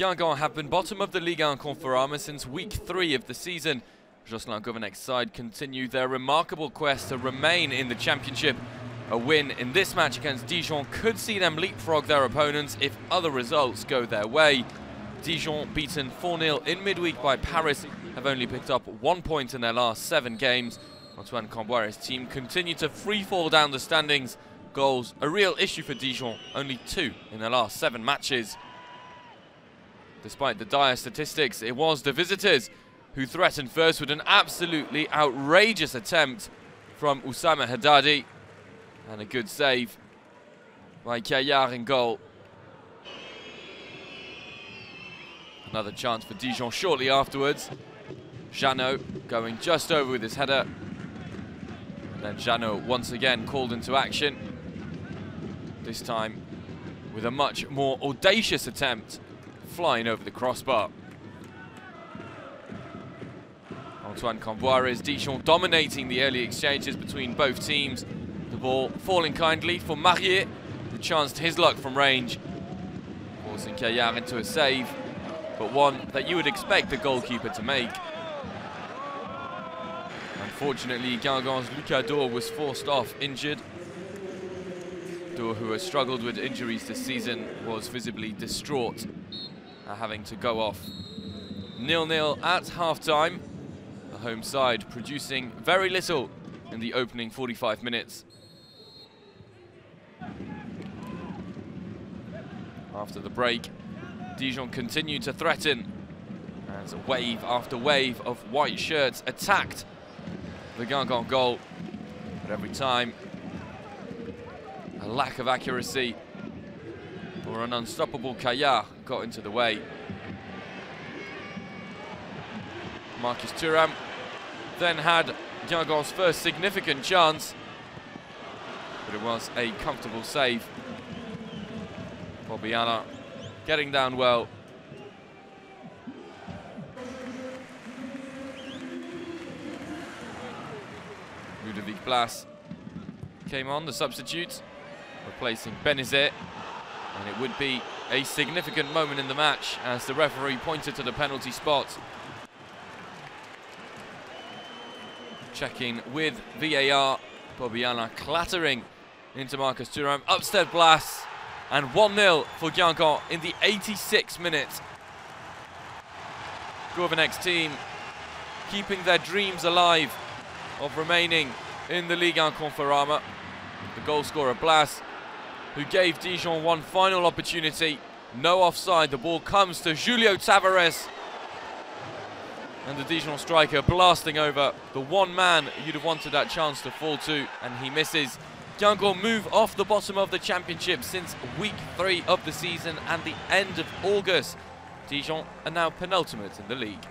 Guingamp have been bottom of the Ligue 1 Conforama since week three of the season. Jocelyn Gourvennec's side continue their remarkable quest to remain in the championship. A win in this match against Dijon could see them leapfrog their opponents if other results go their way. Dijon beaten 4-0 in midweek by Paris have only picked up one point in their last seven games. Antoine Kombouaré's team continue to free fall down the standings. Goals a real issue for Dijon, only two in their last seven matches. Despite the dire statistics, it was the visitors who threatened first with an absolutely outrageous attempt from Oussama Haddadi. And a good save by Caillard in goal. Another chance for Dijon shortly afterwards. Jeannot going just over with his header. And then Jeannot once again called into action. This time with a much more audacious attempt flying over the crossbar. Antoine Kombouaré's Dijon dominating the early exchanges between both teams. The ball falling kindly for Marie, who chanced his luck from range, forcing Caillard into a save, but one that you would expect the goalkeeper to make. Unfortunately, Guingamp's Lucas was forced off injured. Deaux, who has struggled with injuries this season, was visibly distraught uh, having to go off. Nil-nil at half-time. The home side producing very little in the opening 45 minutes. After the break, Dijon continued to threaten as a wave after wave of white shirts attacked the Guingamp goal. But every time, a lack of accuracy or an unstoppable Caillard got into the way. Marcus Thuram then had Guingamp's first significant chance, but it was a comfortable save. Bobby Allain getting down well. Ludovic Blas came on, the substitute, replacing Benezet. And it would be a significant moment in the match as the referee pointed to the penalty spot. Checking with VAR, Bobby Allain clattering into Marcus Thuram. Upstead Blas and 1-0 for Guingamp in the 86th minute. Gourvennec's team keeping their dreams alive of remaining in the Ligue 1 Conforama. The goal scorer Blas who gave Dijon one final opportunity. No offside, the ball comes to Julio Tavares. And the Dijon striker blasting over the one man you'd have wanted that chance to fall to, and he misses. Guingamp move off the bottom of the championship since week three of the season and the end of August. Dijon are now penultimate in the league.